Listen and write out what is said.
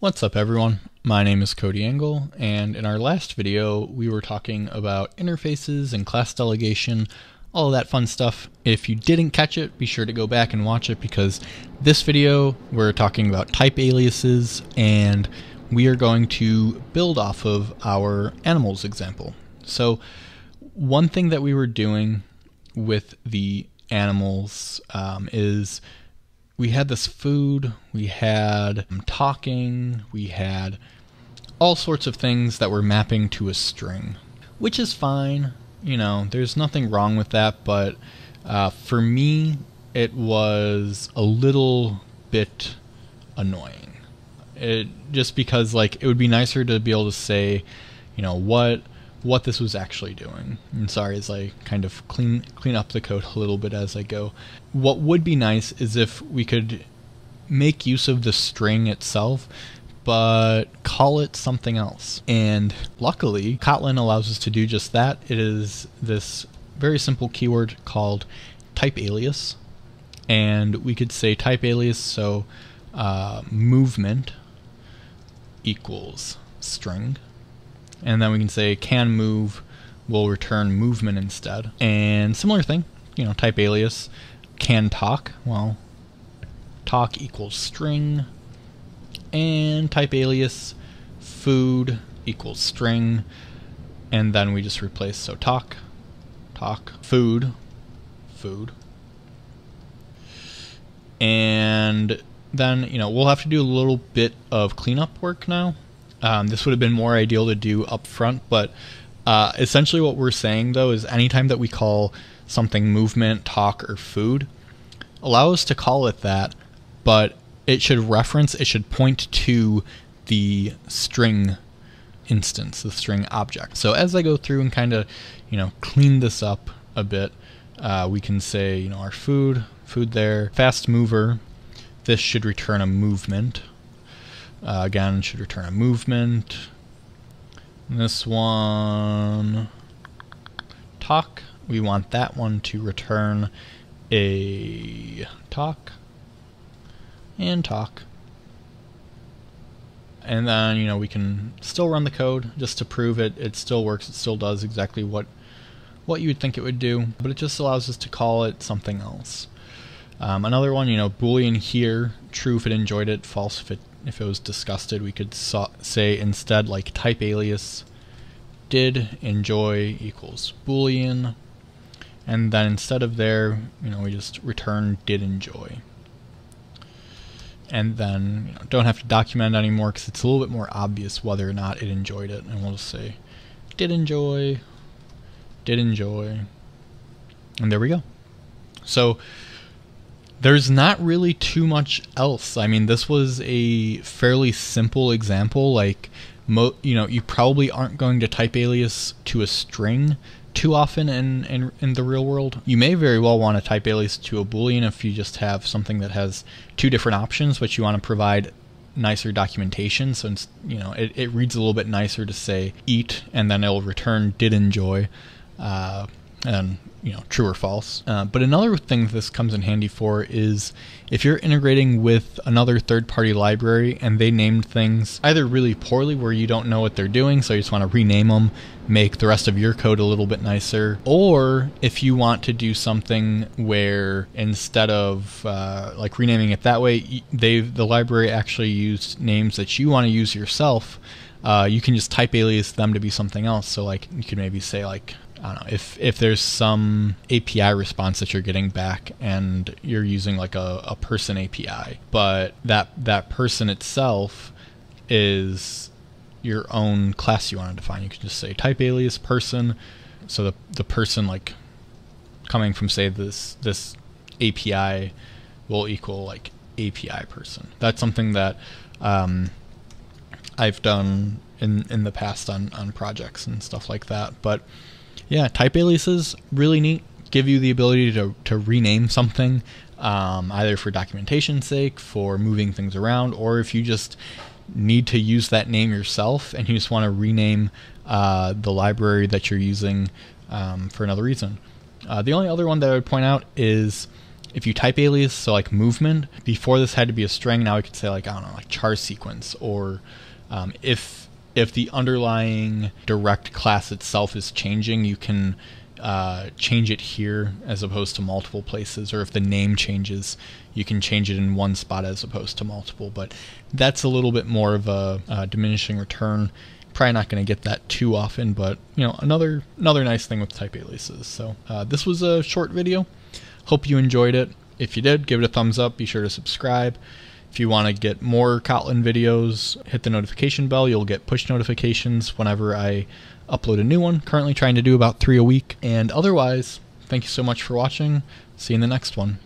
What's up everyone? My name is Cody Engel, and in our last video we were talking about interfaces and class delegation, all of that fun stuff. If you didn't catch it, be sure to go back and watch it because this video we're talking about type aliases and we are going to build off of our animals example. So one thing that we were doing with the animals um, is we had this food, we had talking, we had all sorts of things that were mapping to a string, which is fine. You know, there's nothing wrong with that, but uh, for me, it was a little bit annoying. It just because like it would be nicer to be able to say, you know, what what this was actually doing. I'm sorry as I kind of clean clean up the code a little bit as I go. What would be nice is if we could make use of the string itself but call it something else. And luckily, Kotlin allows us to do just that. It is this very simple keyword called type alias. And we could say type alias, so uh, movement equals string and then we can say can move will return movement instead. And similar thing, you know, type alias can talk. Well, talk equals string, and type alias food equals string, and then we just replace so talk, talk, food, food, and then you know we'll have to do a little bit of cleanup work now um, this would have been more ideal to do up front, but uh, essentially what we're saying though is anytime that we call something movement, talk, or food, allow us to call it that, but it should reference, it should point to the string instance, the string object. So as I go through and kind of, you know, clean this up a bit, uh, we can say, you know, our food, food there, fast mover, this should return a movement. Uh, again, should return a movement. This one, talk. We want that one to return a talk and talk. And then, you know, we can still run the code just to prove it. It still works. It still does exactly what what you would think it would do, but it just allows us to call it something else. Um, another one, you know, boolean here, true if it enjoyed it, false if it if it was disgusted, we could so say instead like type alias did enjoy equals boolean. And then instead of there you know we just return did enjoy. And then you know, don't have to document anymore because it's a little bit more obvious whether or not it enjoyed it. And we'll just say did enjoy did enjoy. And there we go. So there's not really too much else. I mean, this was a fairly simple example. Like, mo- you know, you probably aren't going to type alias to a string too often in, in, in the real world. You may very well want to type alias to a boolean if you just have something that has two different options, but you want to provide nicer documentation. So, you know, it, it reads a little bit nicer to say eat and then it'll return did enjoy. Uh, and you know true or false. Uh, but another thing this comes in handy for is if you're integrating with another third-party library and they named things either really poorly where you don't know what they're doing, so you just want to rename them, make the rest of your code a little bit nicer, or if you want to do something where instead of uh, like renaming it that way, they the library actually used names that you want to use yourself. Uh, you can just type alias them to be something else. So like you could maybe say like I don't know if if there's some API response that you're getting back and you're using like a, a person API, but that that person itself is your own class you want to define. You can just say type alias person, so the the person like coming from say this this API will equal like API person. That's something that um, I've done in in the past on on projects and stuff like that, but yeah, type aliases really neat. Give you the ability to to rename something, um, either for documentation sake, for moving things around, or if you just need to use that name yourself and you just want to rename uh, the library that you're using um, for another reason. Uh, the only other one that I would point out is if you type alias, so like movement, before this had to be a string, now we could say like, I don't know, like char sequence, or um, if if the underlying direct class itself is changing, you can uh, change it here as opposed to multiple places, or if the name changes, you can change it in one spot as opposed to multiple. But that's a little bit more of a, a diminishing return. Probably not going to get that too often, but you know another another nice thing with type aliases. So uh, this was a short video. Hope you enjoyed it. If you did, give it a thumbs up. Be sure to subscribe. If you want to get more Kotlin videos, hit the notification bell. You'll get push notifications whenever I upload a new one. Currently trying to do about three a week. And otherwise, thank you so much for watching. See you in the next one.